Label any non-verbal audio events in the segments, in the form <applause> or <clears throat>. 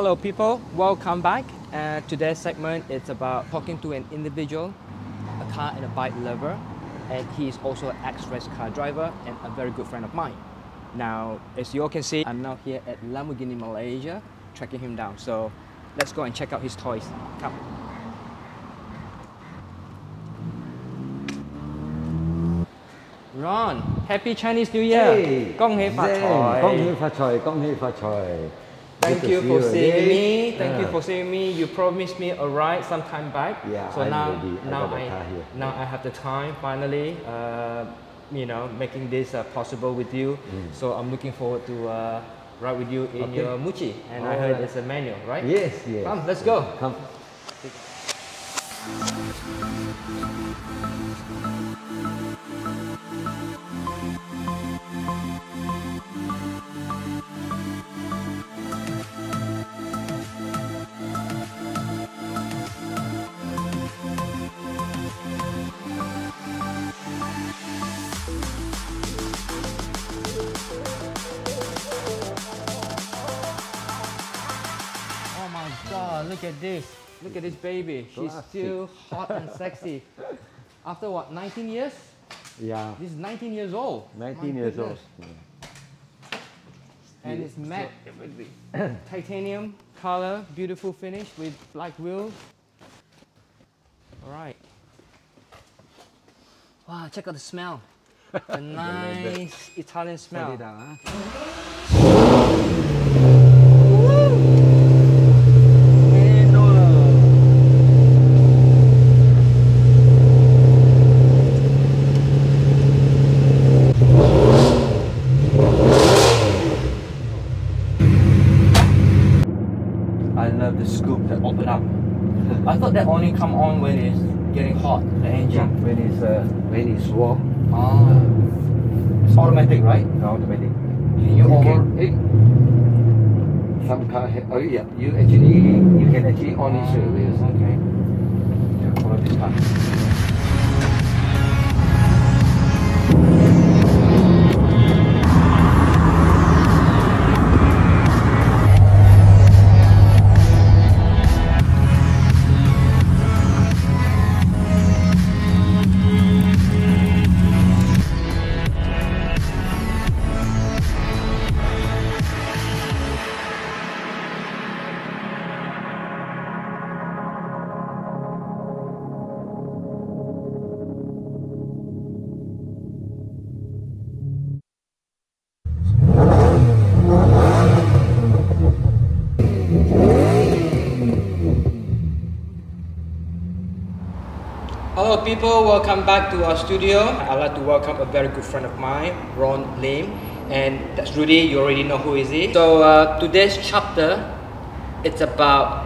Hello people, welcome back. Uh, today's segment is about talking to an individual, a car and a bike lover, and he is also an ex-race car driver and a very good friend of mine. Now, as you all can see, I'm now here at Lamborghini Malaysia, tracking him down. So let's go and check out his toys. Come. Ron, Happy Chinese New Year! 恭喜发财！恭喜发财，恭喜发财。 Thank you for seeing again. me. Thank you for seeing me. You promised me a ride some time back. Yeah, So now. I now got I, now I have the time finally. Uh, you know, making this uh, possible with you. So I'm looking forward to uh, ride with you in Mm. Okay. your Muchi. And I heard Alright. it's a manual, right? Yes, yes. Come, let's go. Come. Oh at this. Look at this baby. She's still hot and sexy. After what? 19 years? Yeah. This is 19 years old. My 19 years old. goodness. And it's matte <coughs> titanium color, beautiful finish with black wheels. All right. Wow, check out the smell. <laughs> A nice Italian smell. Steady down, huh? I love the scoop that open up. I thought that only come on when it's getting hot, the Yeah, engine. when it's uh, when it's warm, Ah. It's automatic, right? automatic. Can you over? can, eh, some car have, oh yeah, you actually you can actually on it straight away. Okay. Yeah, follow this car. Hello people, welcome back to our studio. I'd like to welcome a very good friend of mine, Ron Lim. And that's Rudy, you already know who is he. So uh, today's chapter, it's about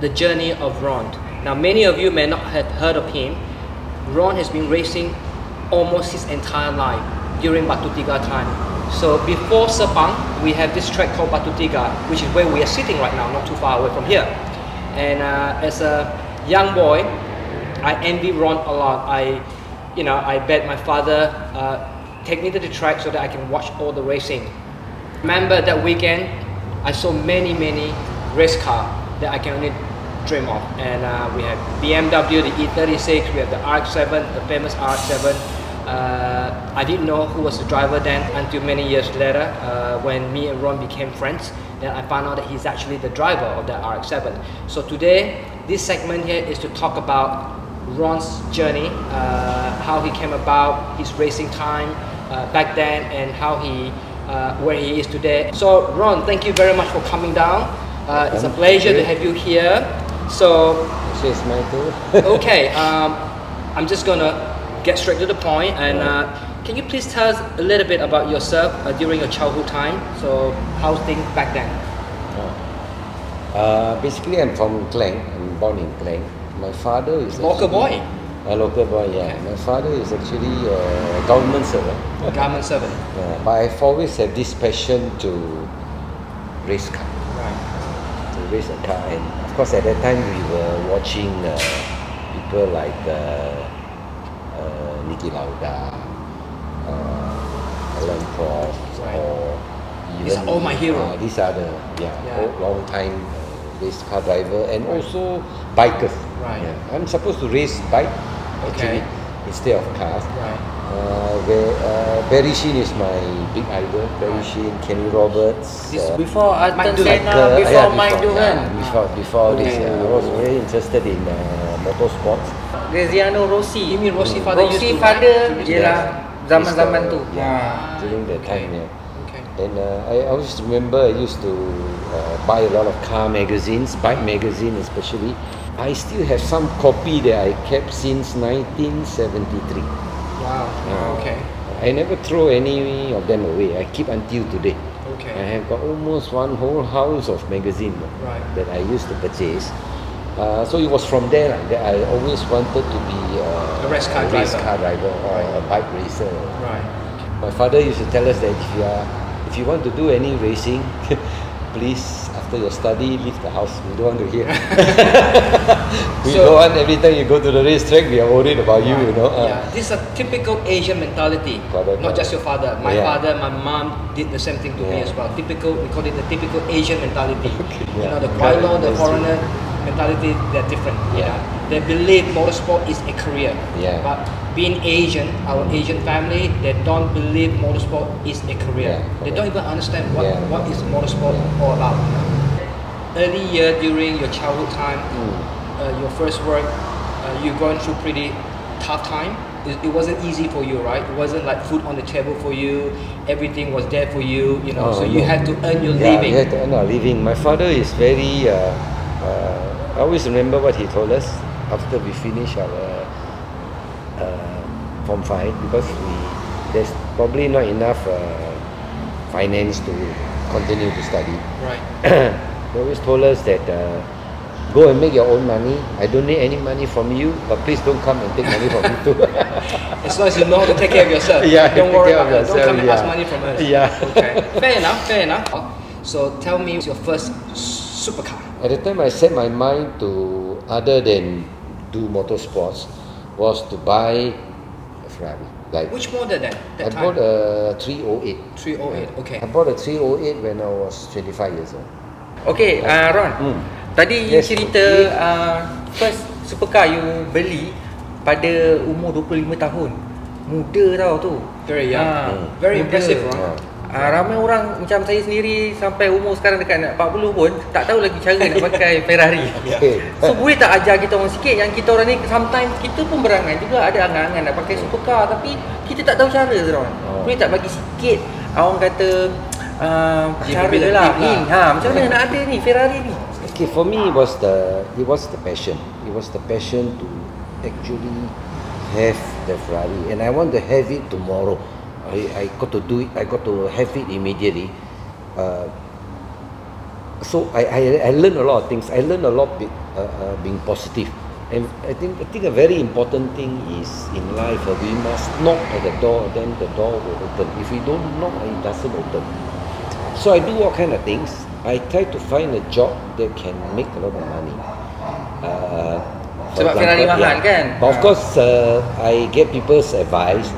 the journey of Ron. Now many of you may not have heard of him. Ron has been racing almost his entire life during Batu Tiga time. So before Sepang, we have this track called Batu Tiga, which is where we are sitting right now, not too far away from here. And uh, as a young boy, I envy Ron a lot. I, you know, I bet my father uh, take me to the track so that I can watch all the racing. Remember that weekend, I saw many, many race car that I can only dream of. And uh, we have BMW, the E36, we have the RX-7, the famous RX-7. Uh, I didn't know who was the driver then until many years later uh, when me and Ron became friends. Then I found out that he's actually the driver of the RX-7. So today, this segment here is to talk about Ron's journey, uh, how he came about, his racing time uh, back then, and how he, uh, where he is today. So Ron, thank you very much for coming down. Uh, it's a pleasure to have you here. So Cheers, Michael. <laughs> okay, um, I'm just gonna get straight to the point and uh, can you please tell us a little bit about yourself uh, during your childhood time? So how things back then? Uh, basically, I'm from Klang. I'm born in Klang. My father is Local boy? A local boy, yeah. My father is actually a government servant. A Government servant. Yeah, but I've always had this passion to race car, Right. to race a car. And of course, at that time, we were watching uh, people like uh, uh, Niki Lauda, uh, Alain Prost, Right. or These are all my hero. Uh, these are the yeah, Yeah. long time uh, race car driver and also bikers. Right. Yeah. I'm supposed to race bike Okay. actually instead of cars. Right. Uh, where, uh, Barry Sheene is my big idol. Barry Sheene, Kenny Roberts. This uh, Before Mike Ayrton Dillon. Senna, uh, before yeah, Mike before, yeah, before, before this, Okay. uh, I was very interested in uh, motorsports. Graziano Rossi. You mean Rossi father used Rossi to father ride to ialah zaman-zaman Is the- tu. Yeah, Ha. during that Okay. time, yeah. Okay. And uh, I always remember I used to uh, buy a lot of car magazines, bike magazine especially. I still have some copy that I kept since 1973. Wow. Uh, Okay. I never throw any of them away. I keep until today. Okay. I have got almost one whole house of magazine Right. that I used to purchase. Uh, so it was from there like, that I always wanted to be uh, A race car race driver. car driver or Right. a bike racer. Right. My father used to tell us that if you are, if you want to do any racing, <laughs> please after your study leave the house. We don't want to hear. <laughs> <laughs> we So- don't want every time you go to the racetrack, we are worried about you. You know. Uh, yeah, this is a typical Asian mentality. Correct, Not just your father. My Yeah. father, my mom did the same thing to me as well. Typical, we call it the typical Asian mentality. <laughs> You Yeah. know, the Kuala, the foreigner mentality, they're different. you Yeah. know. They believe motorsport is a career. Yeah. But being Asian, our Asian family, they don't believe motorsport is a career. Yeah, they don't even understand what, Yeah. what is motorsport Yeah. all about. Early year during your childhood time, mm. uh, your first work, uh, you're going through pretty tough time. It, it wasn't easy for you, right? It wasn't like food on the table for you. Everything was there for you, you know. Oh, so you had to earn your yeah, living. we had to earn our living. My father is very. Uh, uh, I always remember what he told us after we finish our uh, form five because we there's probably not enough uh, finance to continue to study. Right. <coughs> he always told us that. Uh, Go and make your own money. I don't need any money from you, but please don't come and take money from me too. <laughs> As long as you know how to take care of yourself. <laughs> Yeah, Don't worry about it. Don't yourself, come and ask money from us. Yeah. Okay. <laughs> Fair enough. Fair enough. So tell me your first supercar. At the time, I set my mind to other than do motorsports was to buy a Ferrari. Like Which model then? That I time. bought a 308. 308. Okay. I bought a 308 when I was 25 years old. Okay, uh, Ron. Hmm. Tadi Yes. you cerita uh, first supercar you beli pada umur 25 tahun. Muda tau tu. Very young. Ha, Hmm. Very muda. impressive, Ron. Ha. Ah, ramai orang macam saya sendiri sampai umur sekarang dekat nak 40 pun tak tahu lagi cara nak pakai <laughs> Ferrari. Okay. So boleh tak ajar kita orang sikit yang kita orang ni sometimes kita pun berangan juga ada angan-angan nak pakai supercar tapi kita tak tahu cara tu orang. Oh. Boleh tak bagi sikit orang kata uh, cara lah, lah. hint. Ha, macam mana nak ada ni Ferrari ni? Okay, for me it was the it was the passion. It was the passion to actually have the Ferrari, and I want to have it tomorrow. I, I got to do it. I got to have it immediately. Uh, so I, I I learned a lot of things. I learned a lot be, uh, uh, being positive. and I think I think a very important thing is in life uh, we must knock at the door, then the door will open. If we don't knock, it doesn't open. So I do all kind of things. I try to find a job that can make a lot of money. Uh, for Sebab Ferrari mahal kan? But of course, uh, I get people's advice,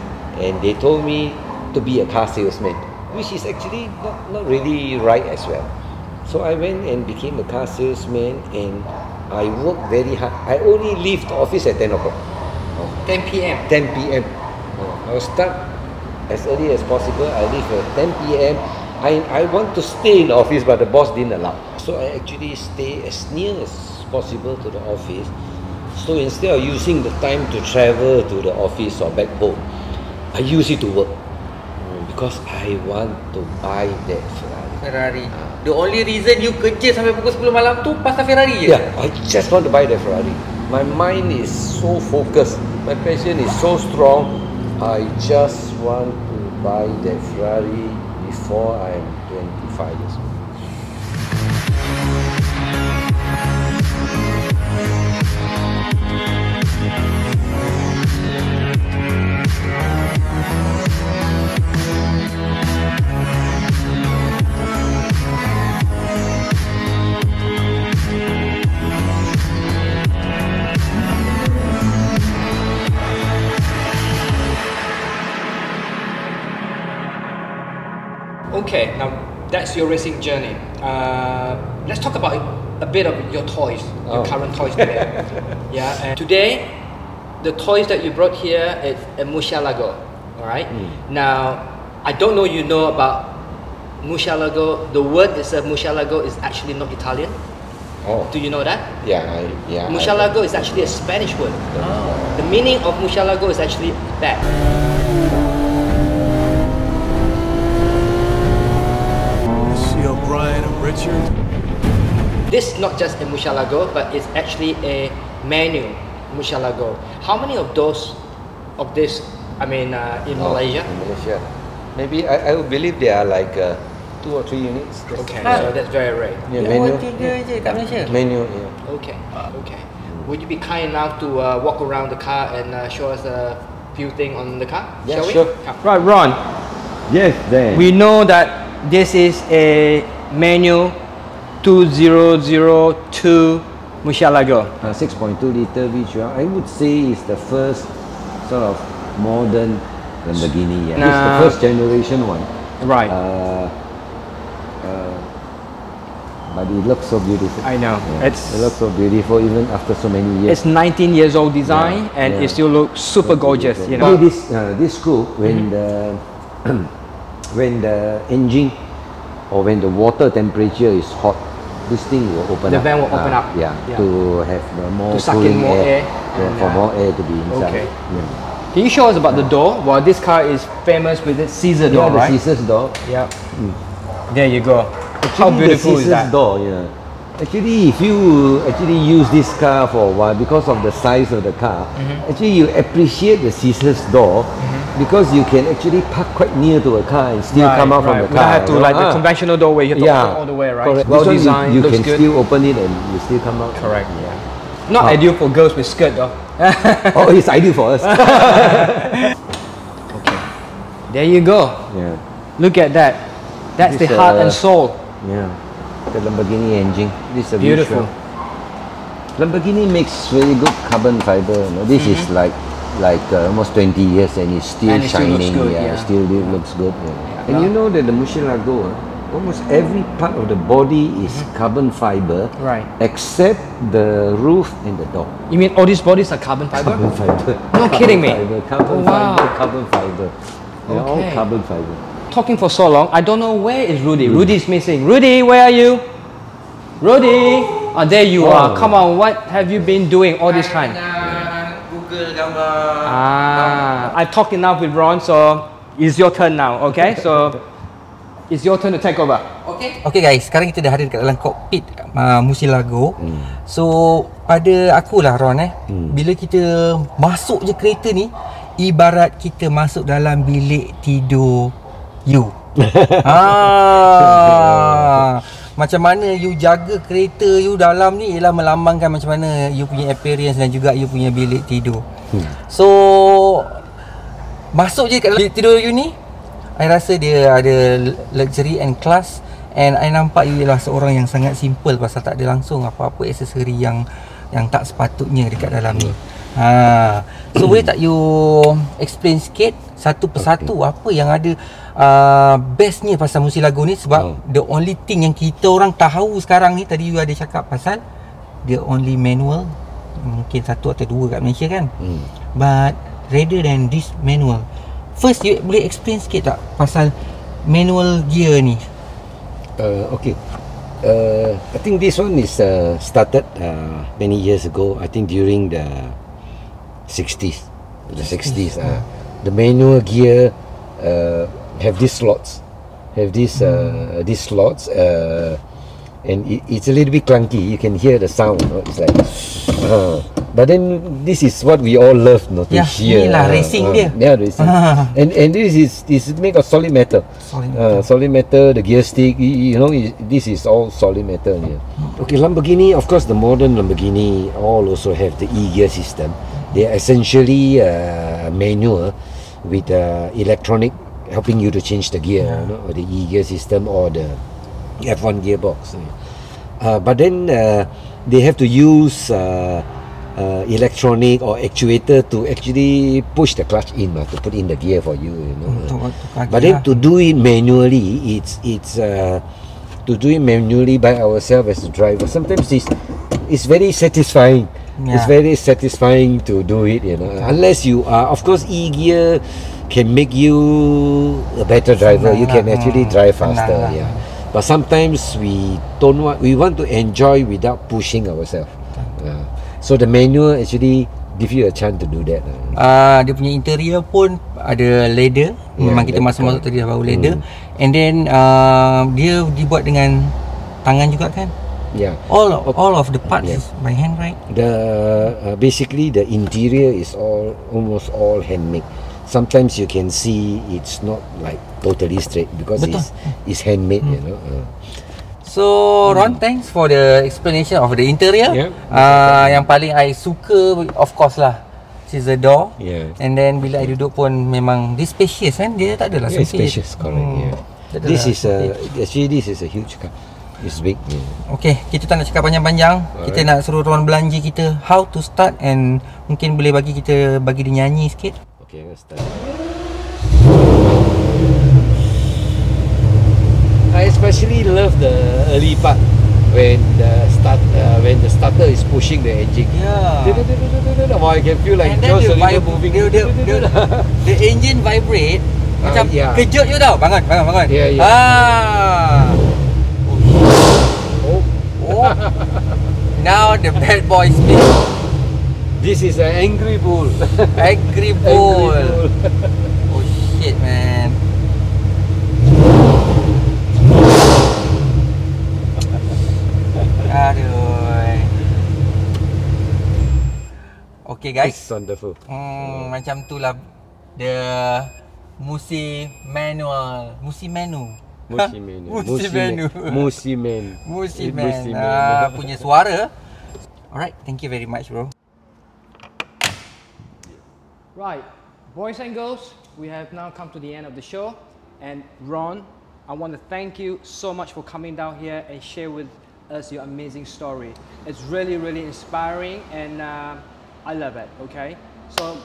and they told me to be a car salesman, which is actually not, not really right as well. So I went and became a car salesman, and I worked very hard. I only leave the office at 10 o'clock. 10 p.m. 10 p.m. Uh, I will start as early as possible. I leave at 10 p.m. I, I want to stay in the office, but the boss didn't allow. So I actually stay as near as possible to the office. So instead of using the time to travel to the office or back home, I use it to work. Because I want to buy that Ferrari. Ferrari. The only reason you kerja sampai pukul 10 malam tu pasal Ferrari je. Yeah, I just want to buy that Ferrari. My mind is so focused. My passion is so strong. I just want to buy that Ferrari before I'm 25 years old. Okay, now that's your racing journey. Uh, let's talk about a bit of your toys, your Oh. current toys today. <laughs> yeah, and today, the toys that you brought here is a Murcielago. All right. Now, I don't know you know about Murcielago. The word is a Murcielago is actually not Italian. Oh, Do you know that? yeah, I, yeah. I- Murcielago is actually a Spanish word. Oh. The meaning of Murcielago is actually bag. See O'Brien. This is not just a Murcielago, but it's actually a menu Murcielago. How many of those, of this, I mean, uh, in Oh, Malaysia? In Malaysia. Maybe I, I would believe there are like uh, two or three units. Okay, Ah. so that's very rare. Yeah, Dua manual. tiga je kat Malaysia. Manual, yeah. Okay, okay. Would you be kind enough to uh, walk around the car and uh, show us a few things on the car? Yeah, Shall we? sure. Come. Right, Ron. Yes, then. We know that this is a manual 2002 Murcielago. uh, 6.2 liter V12. I would say is the first sort of modern Lamborghini. Yeah. it's the first generation one. Right. Uh, uh, but it looks so beautiful. I know. Yeah, It's- it looks so beautiful even after so many years. It's 19 years old design Yeah, and yeah. it still looks super gorgeous, you know. Okay, this uh, this screw when the <clears throat> when the engine or when the water temperature is hot, this thing will open up. The up. van will open Ah, up. Yeah, Yeah. to have more To suck in more air to- and, for uh, more air to be inside. okay. Yeah. Can you show us about the door? Well, this car is famous with its scissor door, Yeah, door, the right? scissors door. Yeah. There you go. How beautiful the is that? door, yeah. Actually, if you actually use this car for a while because of the size of the car, actually you appreciate the scissors door because you can actually park quite near to a car and still come out from the car. have to like the Ah. conventional doorway. You have to yeah, all the way, right? Correct. Well This one you- you, can good. still open it and you still come out. Correct. Yeah. Not Ah. ideal for girls with skirt though. <laughs> oh, it's ideal for us. <laughs> Okay. There you go. yeah. Look at that. That's This, the heart uh, and soul. Yeah. The Lamborghini engine. This is a Beautiful. visual. Lamborghini makes really good carbon fiber. You know. This is like like uh, almost 20 years and it's still Mm-hmm. And it still looks shining. good, yeah, yeah. it still li- looks good. Yeah. Yeah. And you know that the Murcielago, uh, almost every part of the body is carbon fiber, Mm-hmm. Right. except the roof and the door. You mean all these bodies are carbon fiber? Carbon fiber. No Carbon kidding me. Fiber, carbon Oh, wow. fiber, carbon fiber. They're all Okay. carbon fiber. Talking for so long, I don't know where is Rudy. Rudy is missing. Rudy, where are you? Rudy! Oh, there you are. Oh. Come on, what have you been doing all this time? Google gambar. Ah, I talked enough with Ron, so it's your turn now, okay? So it's your turn to take over. Okay. Okay guys, sekarang kita dah ada dekat dalam kokpit uh, Musilago. Hmm. So pada aku lah Ron eh, bila kita masuk je kereta ni ibarat kita masuk dalam bilik tidur you. <laughs> ah, <laughs> macam mana you jaga kereta you dalam ni ialah melambangkan macam mana you punya appearance dan juga you punya bilik tidur. So Masuk je kat bilik tidur you ni I rasa dia ada luxury and class And I nampak you ialah seorang yang sangat simple Pasal tak ada langsung apa-apa aksesori yang Yang tak sepatutnya dekat dalam ni ha. So boleh tak you explain sikit Satu persatu apa yang ada uh, Bestnya pasal Musilago ni Sebab Oh. the only thing yang kita orang tahu sekarang ni Tadi you ada cakap pasal The only manual Mungkin satu atau dua kat Malaysia kan Hmm. But rather than this manual First you boleh explain sikit tak Pasal manual gear ni Uh, okay. Uh, I think this one is uh, started uh, many years ago. I think during the 60s. The 60s. Uh, the manual gear uh, have these slots. Have these uh, these slots. Uh, and it, it's a little bit clunky. You can hear the sound. no? It's like, uh, but then this is what we all love, no? To Yeah, hear. inilah uh, racing uh, dia. Yeah, racing. <laughs> and and this is this is made of solid metal. Solid Uh, solid metal, the gear stick, y- you know, i- this is all solid metal here. Okay, Lamborghini, of course, the modern Lamborghini all also have the e-gear system. They are essentially uh, manual with uh, electronic helping you to change the gear, you know, or the e-gear system or the F1 gearbox. Uh, but then uh, they have to use uh, uh, electronic or actuator to actually push the clutch in uh, to put in the gear for you you know. But then to do it manually it's it's uh, to do it manually by ourselves as a driver sometimes it's it's very satisfying. It's very satisfying to do it you know unless you are of course e-gear can make you a better driver you can lah. actually Hmm, drive faster lah. yeah but sometimes we don't want we want to enjoy without pushing ourselves yeah. so the manual actually give you a chance to do that uh. Uh, dia punya interior pun ada leather Yeah, Memang kita leather. masuk-masuk tadi dah bau leather And then uh, dia dibuat dengan tangan juga kan yeah All all of the parts Yeah. is by hand right the uh, basically the interior is all almost all handmade sometimes you can see it's not like totally straight because Betul. it's it's handmade you know uh, So Ron thanks for the explanation of the interior Yeah. uh, Yang paling I suka of course lah Is the door Yeah. And then bila I duduk pun memang Dia spacious kan Dia tak adalah yeah, sempit spacious correct yeah Tak adalah this is a actually this is a huge car it's big yeah. Okay, kita tak nak cakap panjang-panjang. Kita nak suruh Ron belanja kita how to start and mungkin boleh bagi kita bagi dia nyanyi sikit. Let's start I especially love the early part when the start uh, when the starter is pushing the engine. Yeah. Wow, I can feel like And then Josh dia Oliver vib- moving. dia, dia, dia, the engine vibrate Ah, macam yeah. kejut you tau. Bangun, bangun, bangun. Yeah, yeah. Ah. Oh, Oh. <laughs> Now the bad boy speak. This is an angry bull. <laughs> Angry Angry bull. bull. <laughs> Oh shit man. Aduh. Okay guys. It's wonderful. Hmm, macam tu lah the Musi manual, Musi menu. Musi menu. Musi menu. Musi man. Musi man. Musi Ah, punya suara. Alright, thank you very much bro. Right, boys and girls, we have now come to the end of the show. And Ron, I want to thank you so much for coming down here and share with us your amazing story. It's really, really inspiring, and uh, I love it. Okay, so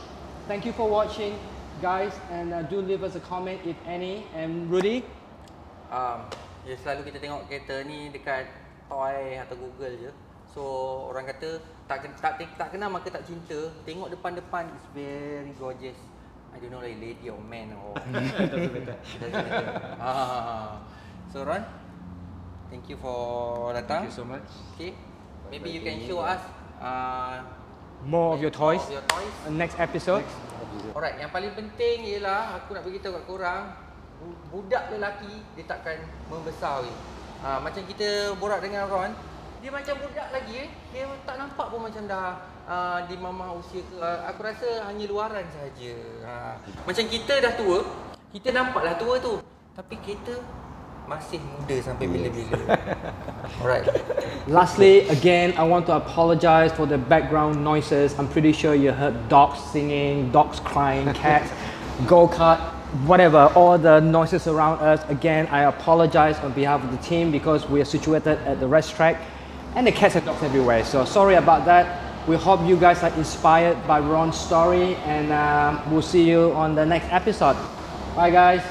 thank you for watching, guys, and uh, do leave us a comment if any. And Rudy, Um, ya selalu kita tengok kereta ni dekat toy atau Google je. So orang kata tak ken- tak tak kenal maka tak cinta. Tengok depan-depan is very gorgeous. I don't know like lady or man or <laughs> doesn't matter. Doesn't matter. Ah. So Ron, thank you for datang. so much. Okay. Maybe you can show us uh, More of your toys. Of your toys. Uh, next episode. Alright, yang paling penting ialah aku nak beritahu kat korang bu- budak lelaki dia takkan membesar weh. Ha, macam kita borak dengan Ron, dia macam budak lagi eh. Dia tak nampak pun macam dah uh, di mama usia ke. Uh, aku rasa hanya luaran saja. Ha. Macam kita dah tua, kita nampaklah tua tu. Tapi kita masih muda sampai bila-bila. <laughs> Alright. Lastly, again, I want to apologize for the background noises. I'm pretty sure you heard dogs singing, dogs crying, <laughs> cats, go kart, whatever, all the noises around us. Again, I apologize on behalf of the team because we are situated at the racetrack and the cats and dogs everywhere. So sorry about that. We hope you guys are inspired by Ron's story and um, we'll see you on the next episode. Bye, guys.